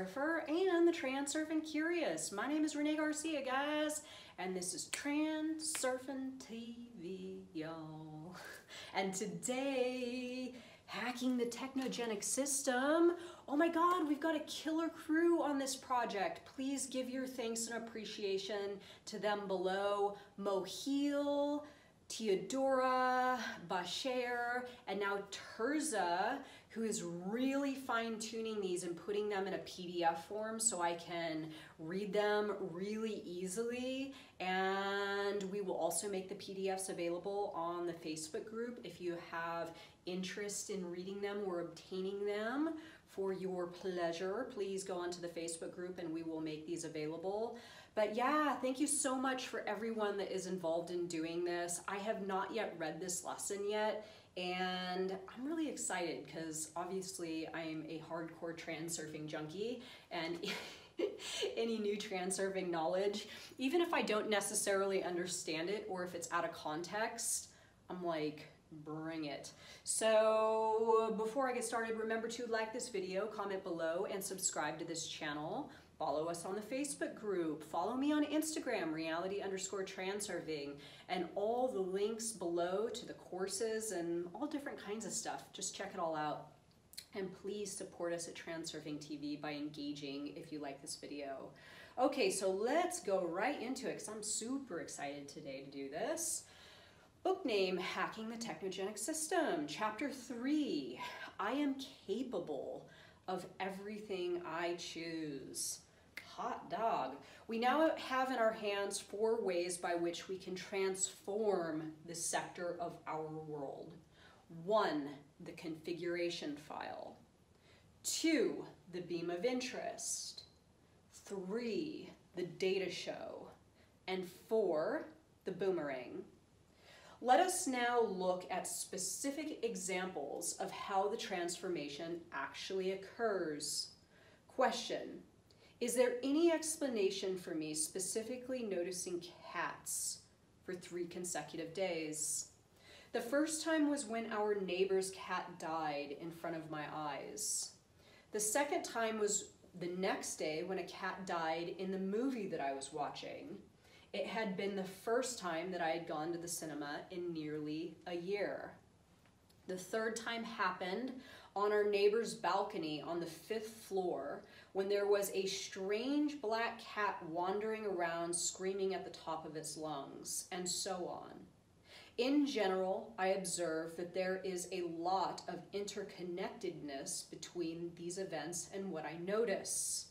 Transurfer and the transurfing Curious. My name is Renee Garcia, guys, and this is Transurfing TV, y'all. And today, hacking the technogenic system. Oh my God, we've got a killer crew on this project. Please give your thanks and appreciation to them below. Mohil, Teodora, Basher, and now Terza, who is really fine tuning these and putting them in a PDF form so I can read them really easily. And we will also make the PDFs available on the Facebook group if you have interest in reading them or obtaining them for your pleasure. Please go onto the Facebook group and we will make these available. But yeah, thank you so much for everyone that is involved in doing this. I have not yet read this lesson yet, and I'm really excited because obviously I'm a hardcore transurfing junkie, and any new transurfing knowledge, even if I don't necessarily understand it or if it's out of context, I'm like, bring it. So before I get started, remember to like this video, comment below, and subscribe to this channel. Follow us on the Facebook group. Follow me on Instagram, reality underscore transurfing, and all the links below to the courses and all different kinds of stuff. Just check it all out. And please support us at Transurfing TV by engaging if you like this video. Okay, so let's go right into it because I'm super excited today to do this. Book name, Hacking the Technogenic System, Chapter 3, I am capable of everything I choose hot dog. We now have in our hands four ways by which we can transform the sector of our world. One, the configuration file. Two, the beam of interest. Three, the data show. And four, the boomerang. Let us now look at specific examples of how the transformation actually occurs. Question, is there any explanation for me specifically noticing cats for three consecutive days? The first time was when our neighbor's cat died in front of my eyes. The second time was the next day when a cat died in the movie that I was watching. It had been the first time that I had gone to the cinema in nearly a year. The third time happened on our neighbor's balcony on the fifth floor when there was a strange black cat wandering around screaming at the top of its lungs, and so on. In general, I observe that there is a lot of interconnectedness between these events and what I notice.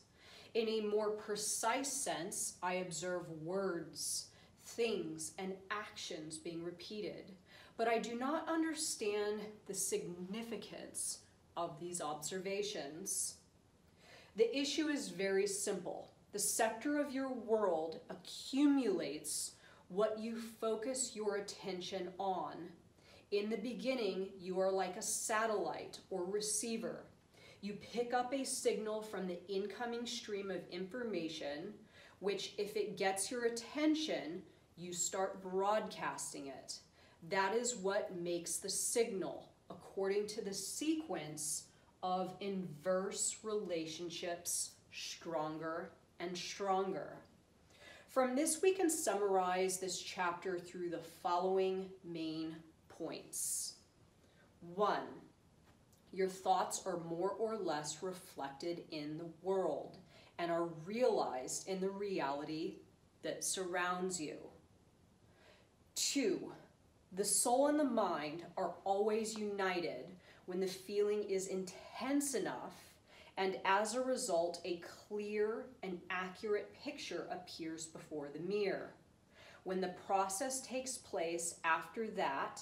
In a more precise sense, I observe words, things, and actions being repeated, but I do not understand the significance of these observations. The issue is very simple. The sector of your world accumulates what you focus your attention on. In the beginning, you are like a satellite or receiver. You pick up a signal from the incoming stream of information, which if it gets your attention, you start broadcasting it. That is what makes the signal according to the sequence of inverse relationships stronger and stronger. From this, we can summarize this chapter through the following main points. One, your thoughts are more or less reflected in the world and are realized in the reality that surrounds you. Two, the soul and the mind are always united when the feeling is intense enough and as a result, a clear and accurate picture appears before the mirror. When the process takes place after that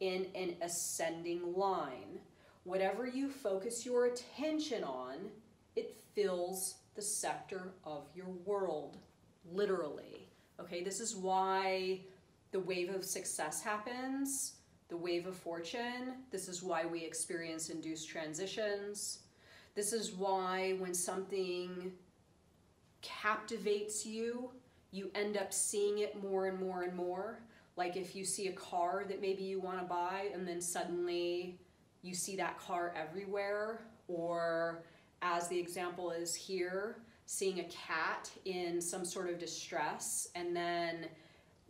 in an ascending line, whatever you focus your attention on, it fills the sector of your world, literally. Okay, this is why the wave of success happens the wave of fortune. This is why we experience induced transitions. This is why when something captivates you, you end up seeing it more and more and more. Like if you see a car that maybe you want to buy and then suddenly you see that car everywhere or as the example is here, seeing a cat in some sort of distress and then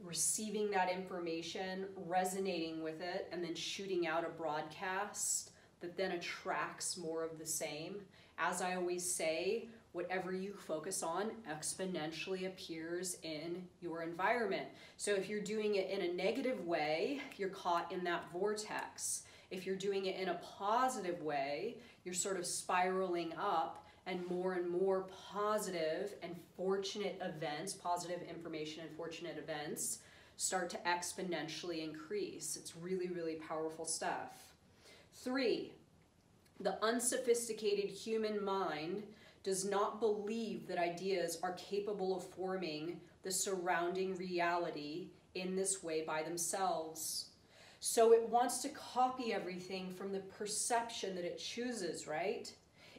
receiving that information, resonating with it, and then shooting out a broadcast that then attracts more of the same. As I always say, whatever you focus on exponentially appears in your environment. So if you're doing it in a negative way, you're caught in that vortex. If you're doing it in a positive way, you're sort of spiraling up and more and more positive and fortunate events, positive information and fortunate events start to exponentially increase. It's really, really powerful stuff. Three, the unsophisticated human mind does not believe that ideas are capable of forming the surrounding reality in this way by themselves. So it wants to copy everything from the perception that it chooses, right?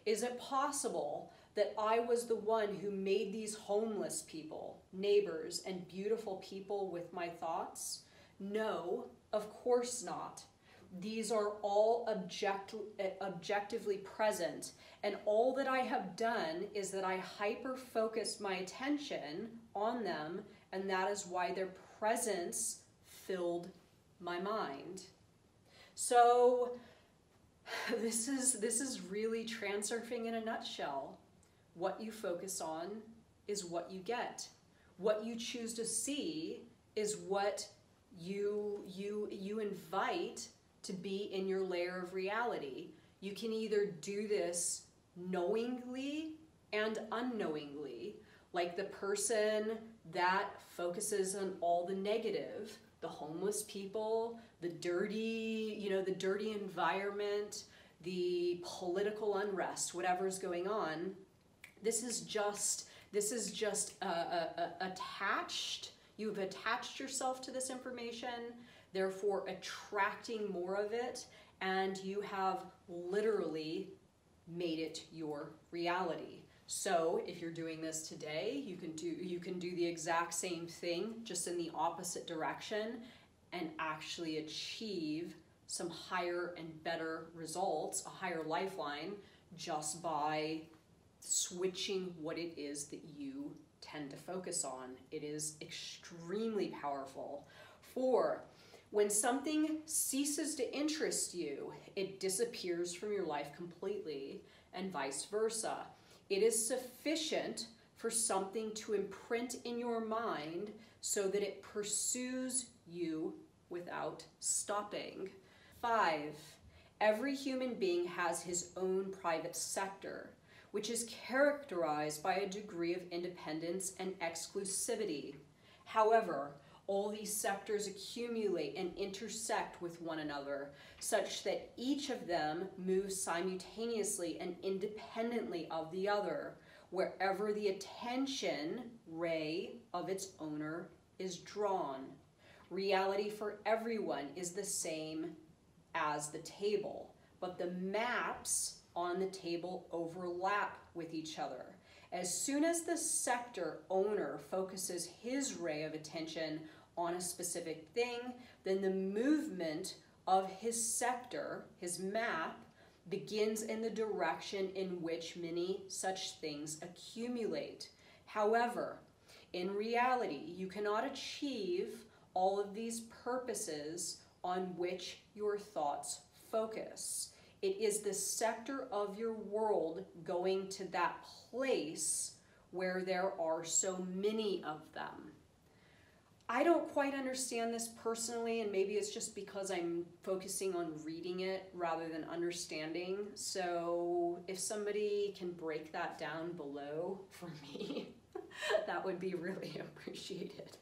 Is it possible that I was the one who made these homeless people, neighbors, and beautiful people with my thoughts? No, of course not. These are all object, objectively present, and all that I have done is that I hyper focused my attention on them, and that is why their presence filled my mind. So, this is this is really transurfing in a nutshell. What you focus on is what you get. What you choose to see is what you you you invite to be in your layer of reality. You can either do this knowingly and unknowingly, like the person that focuses on all the negative the homeless people, the dirty, you know, the dirty environment, the political unrest, whatever's going on. This is just this is just uh, uh, uh, attached. You've attached yourself to this information, therefore attracting more of it, and you have literally made it your reality. So if you're doing this today, you can do you can do the exact same thing just in the opposite direction and actually achieve some higher and better results, a higher lifeline just by switching what it is that you tend to focus on. It is extremely powerful. Four, when something ceases to interest you, it disappears from your life completely, and vice versa. It is sufficient for something to imprint in your mind so that it pursues you without stopping. Five, every human being has his own private sector, which is characterized by a degree of independence and exclusivity. However, all these sectors accumulate and intersect with one another, such that each of them moves simultaneously and independently of the other, wherever the attention ray of its owner is drawn. Reality for everyone is the same as the table, but the maps on the table overlap with each other. As soon as the sector owner focuses his ray of attention on a specific thing, then the movement of his sector, his map, begins in the direction in which many such things accumulate. However, in reality, you cannot achieve all of these purposes on which your thoughts focus. It is the sector of your world going to that place where there are so many of them. I don't quite understand this personally, and maybe it's just because I'm focusing on reading it rather than understanding. So, if somebody can break that down below for me, that would be really appreciated.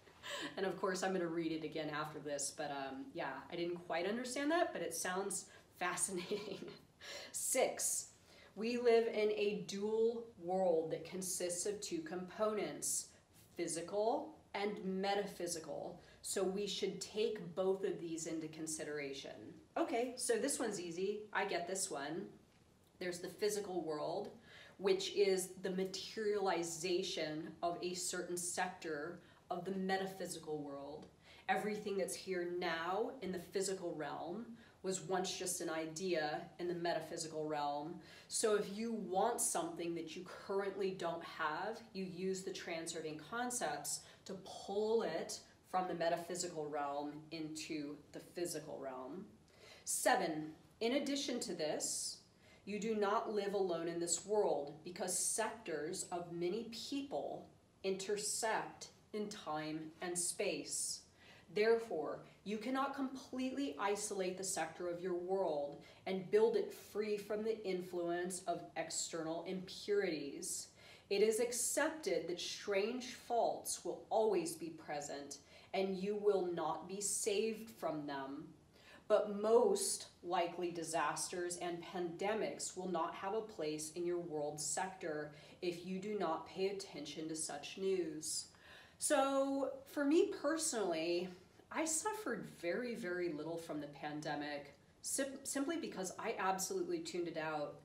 And of course, I'm going to read it again after this, but um, yeah, I didn't quite understand that, but it sounds fascinating. Six, we live in a dual world that consists of two components physical and metaphysical. So we should take both of these into consideration. Okay, so this one's easy. I get this one. There's the physical world, which is the materialization of a certain sector of the metaphysical world. Everything that's here now in the physical realm, was once just an idea in the metaphysical realm. So if you want something that you currently don't have, you use the transurfing concepts to pull it from the metaphysical realm into the physical realm. Seven, in addition to this, you do not live alone in this world because sectors of many people intersect in time and space. Therefore, you cannot completely isolate the sector of your world and build it free from the influence of external impurities. It is accepted that strange faults will always be present and you will not be saved from them but most likely disasters and pandemics will not have a place in your world sector if you do not pay attention to such news. So, for me personally, I suffered very, very little from the pandemic sim- simply because I absolutely tuned it out.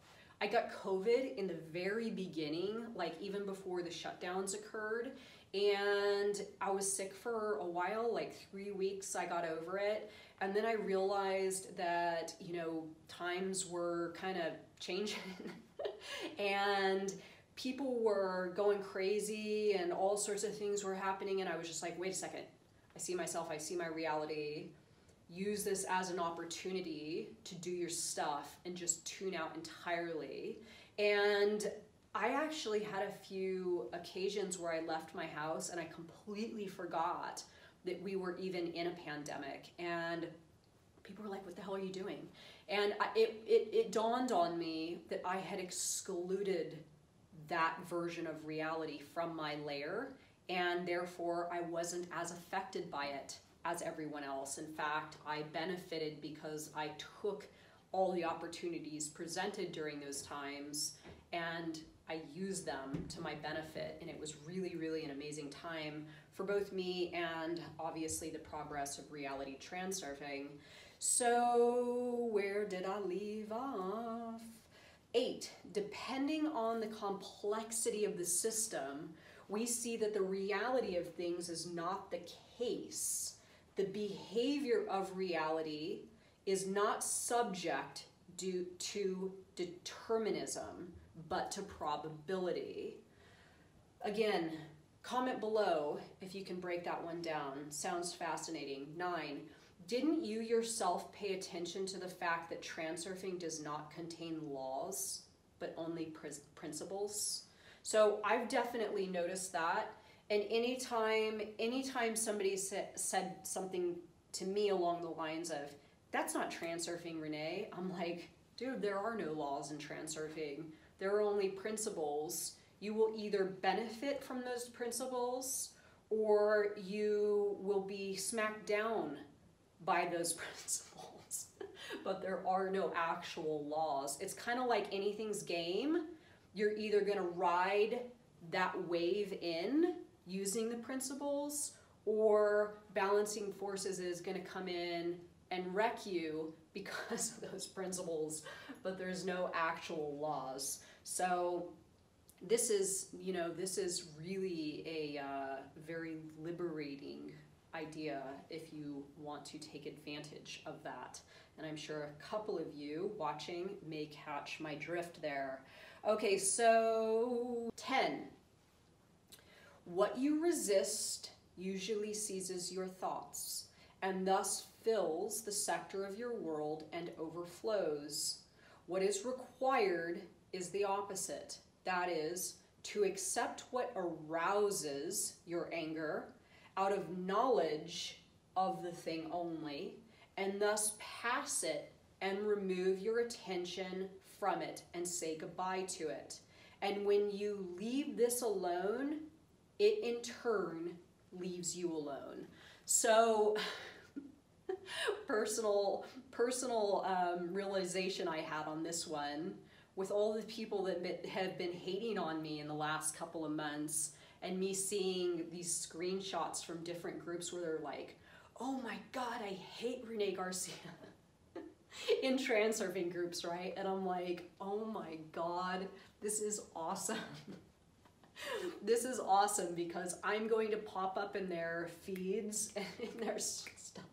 I got COVID in the very beginning, like even before the shutdowns occurred, and I was sick for a while, like three weeks. I got over it. And then I realized that, you know, times were kind of changing and people were going crazy and all sorts of things were happening. And I was just like, wait a second. I see myself, I see my reality. Use this as an opportunity to do your stuff and just tune out entirely. And I actually had a few occasions where I left my house and I completely forgot that we were even in a pandemic and people were like what the hell are you doing and I, it, it, it dawned on me that i had excluded that version of reality from my layer and therefore i wasn't as affected by it as everyone else in fact i benefited because i took all the opportunities presented during those times and I used them to my benefit, and it was really, really an amazing time for both me and obviously the progress of reality transurfing. So, where did I leave off? Eight, depending on the complexity of the system, we see that the reality of things is not the case. The behavior of reality is not subject due to determinism but to probability. Again, comment below if you can break that one down. Sounds fascinating. Nine, didn't you yourself pay attention to the fact that transurfing does not contain laws, but only pr- principles? So I've definitely noticed that. And anytime, anytime somebody sa- said something to me along the lines of, that's not transurfing, Renee, I'm like, dude, there are no laws in transurfing there are only principles. You will either benefit from those principles or you will be smacked down by those principles. but there are no actual laws. It's kind of like anything's game. You're either going to ride that wave in using the principles or balancing forces is going to come in and wreck you because of those principles, but there's no actual laws. So this is, you know, this is really a uh, very liberating idea if you want to take advantage of that. And I'm sure a couple of you watching may catch my drift there. Okay, so 10. What you resist usually seizes your thoughts and thus fills the sector of your world and overflows. What is required is the opposite. That is, to accept what arouses your anger out of knowledge of the thing only, and thus pass it and remove your attention from it and say goodbye to it. And when you leave this alone, it in turn leaves you alone. So, personal personal um, realization I had on this one with all the people that have been hating on me in the last couple of months and me seeing these screenshots from different groups where they're like, oh my God, I hate Renee Garcia. in transurfing groups, right? And I'm like, oh my God, this is awesome. this is awesome because I'm going to pop up in their feeds and in their stuff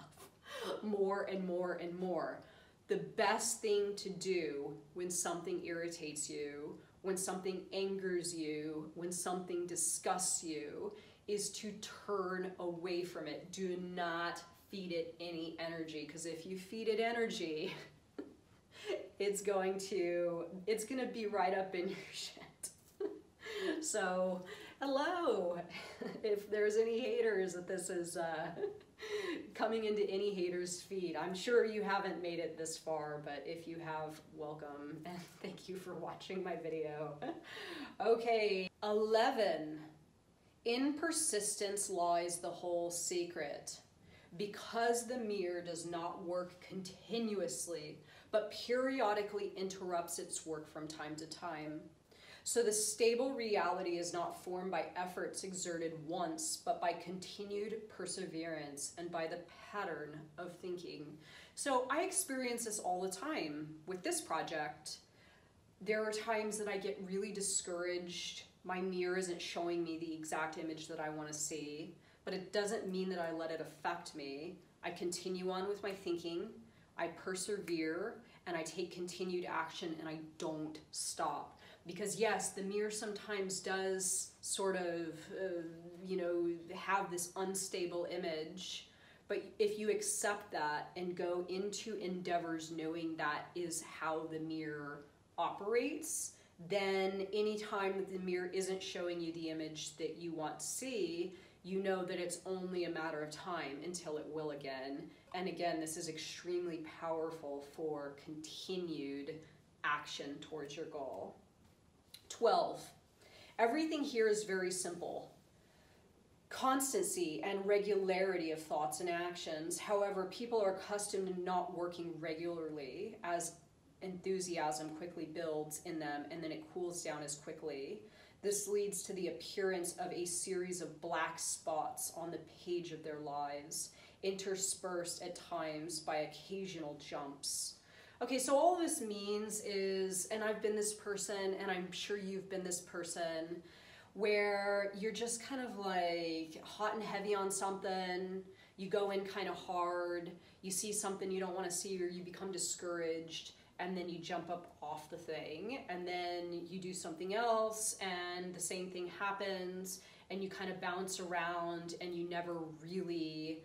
more and more and more. the best thing to do when something irritates you, when something angers you, when something disgusts you, is to turn away from it. Do not feed it any energy because if you feed it energy, it's going to it's going to be right up in your shit. so, hello. if there's any haters that this is uh, coming into any haters feed. I'm sure you haven't made it this far, but if you have, welcome and thank you for watching my video. okay, 11. In persistence lies the whole secret. Because the mirror does not work continuously, but periodically interrupts its work from time to time. So the stable reality is not formed by efforts exerted once, but by continued perseverance and by the pattern of thinking. So I experience this all the time with this project. There are times that I get really discouraged my mirror isn't showing me the exact image that I want to see, but it doesn't mean that I let it affect me. I continue on with my thinking, I persevere, and I take continued action and I don't stop. Because yes, the mirror sometimes does sort of, uh, you know, have this unstable image, but if you accept that and go into endeavors knowing that is how the mirror operates, then anytime that the mirror isn't showing you the image that you want to see, you know that it's only a matter of time until it will again. And again, this is extremely powerful for continued action towards your goal. 12. Everything here is very simple. Constancy and regularity of thoughts and actions. However, people are accustomed to not working regularly as enthusiasm quickly builds in them and then it cools down as quickly. This leads to the appearance of a series of black spots on the page of their lives, interspersed at times by occasional jumps. Okay, so all this means is, and I've been this person, and I'm sure you've been this person, where you're just kind of like hot and heavy on something, you go in kind of hard, you see something you don't want to see, or you become discouraged, and then you jump up off the thing and then you do something else and the same thing happens and you kind of bounce around and you never really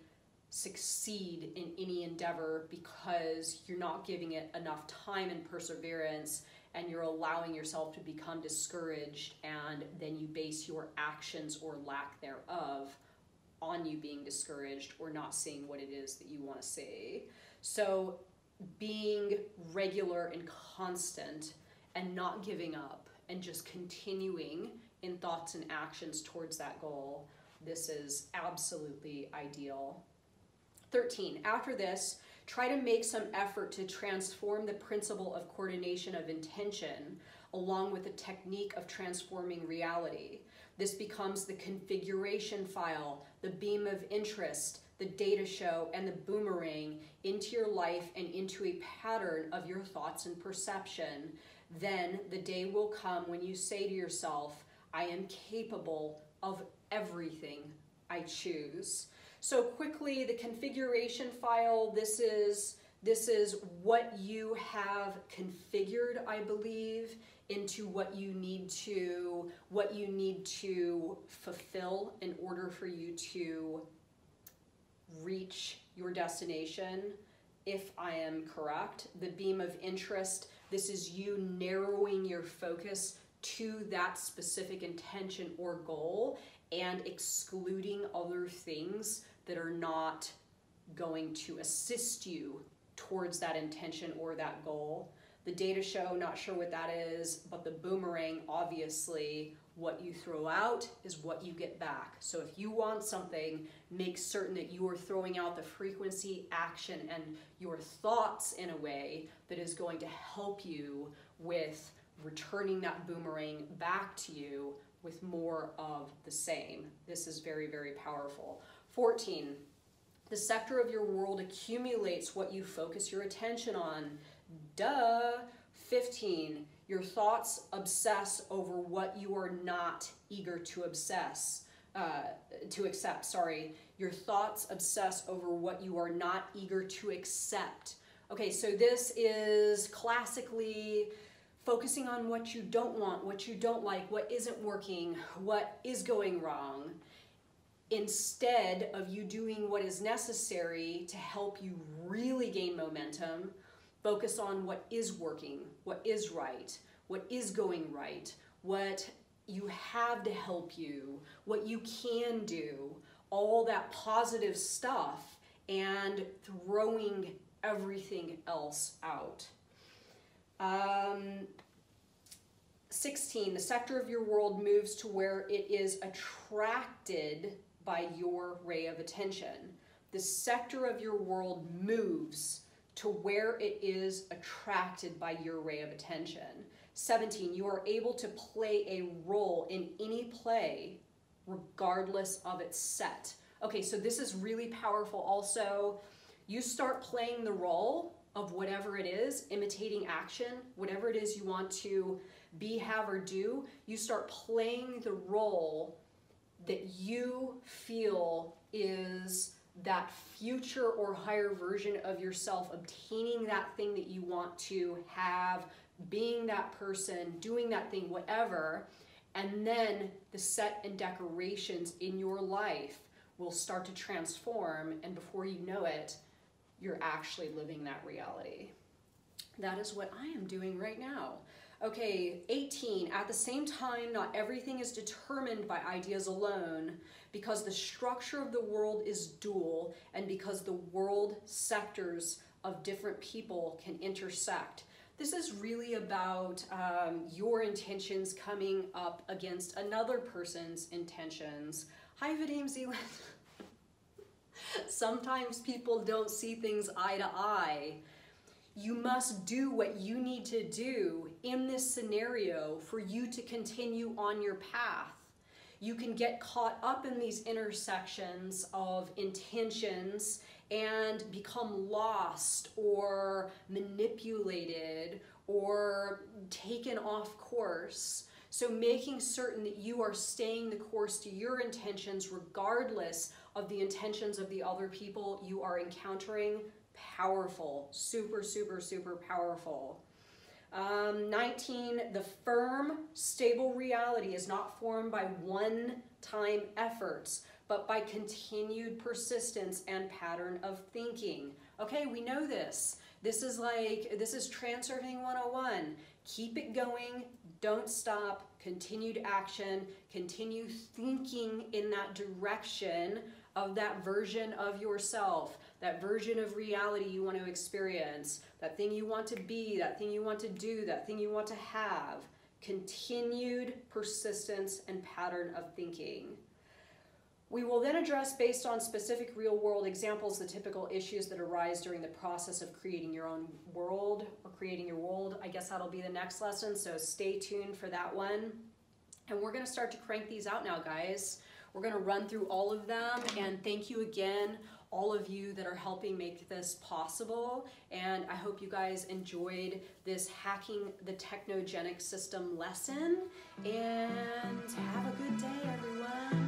succeed in any endeavor because you're not giving it enough time and perseverance and you're allowing yourself to become discouraged and then you base your actions or lack thereof on you being discouraged or not seeing what it is that you want to see. So being regular and constant and not giving up and just continuing in thoughts and actions towards that goal, this is absolutely ideal. 13, after this, try to make some effort to transform the principle of coordination of intention along with the technique of transforming reality. This becomes the configuration file, the beam of interest, the data show, and the boomerang into your life and into a pattern of your thoughts and perception, then the day will come when you say to yourself, I am capable of everything I choose. So quickly, the configuration file, this is, this is what you have configured, I believe, into what you need to, what you need to fulfill in order for you to reach your destination if I am correct. The beam of interest, this is you narrowing your focus to that specific intention or goal and excluding other things that are not going to assist you towards that intention or that goal. The data show, not sure what that is, but the boomerang, obviously, what you throw out is what you get back. So if you want something, make certain that you are throwing out the frequency, action, and your thoughts in a way that is going to help you with returning that boomerang back to you with more of the same. This is very, very powerful. 14, the sector of your world accumulates what you focus your attention on. Duh. 15, your thoughts obsess over what you are not eager to obsess, uh, to accept, sorry. Your thoughts obsess over what you are not eager to accept. Okay, so this is classically focusing on what you don't want, what you don't like, what isn't working, what is going wrong, instead of you doing what is necessary to help you really gain momentum, focus on what is working, what is right, what is going right, what you have to help you, what you can do, all that positive stuff, and throwing everything else out. Um, 16, the sector of your world moves to where it is attracted by your ray of attention. The sector of your world moves to where it is attracted by your ray of attention. 17, you are able to play a role in any play regardless of its set. Okay, so this is really powerful also. You start playing the role of whatever it is, imitating action, whatever it is you want to be, have, or do, you start playing the role that you feel is that future or higher version of yourself obtaining that thing that you want to have, being that person, doing that thing, whatever. And then the set and decorations in your life will start to transform. And before you know it, you're actually living that reality. That is what I am doing right now. Okay, 18. At the same time, not everything is determined by ideas alone because the structure of the world is dual and because the world sectors of different people can intersect. This is really about um, your intentions coming up against another person's intentions. Hi, Vadim Zeland. Sometimes people don't see things eye to eye. You must do what you need to do in this scenario for you to continue on your path. You can get caught up in these intersections of intentions and become lost or manipulated or taken off course. So making certain that you are staying the course to your intentions regardless of the intentions of the other people you are encountering powerful, super, super, super powerful. Um, 19, the firm, stable reality is not formed by one-time efforts, but by continued persistence and pattern of thinking. Okay, we know this. This is like, this is Transurfing 101. Keep it going, don't stop, continued action, continue thinking in that direction of that version of yourself that version of reality you want to experience, that thing you want to be, that thing you want to do, that thing you want to have. Continued persistence and pattern of thinking. We will then address, based on specific real world examples, the typical issues that arise during the process of creating your own world or creating your world. I guess that'll be the next lesson, so stay tuned for that one. And we're going to start to crank these out now, guys. We're going to run through all of them, and thank you again all of you that are helping make this possible. And I hope you guys enjoyed this hacking the technogenic system lesson. And have a good day, everyone.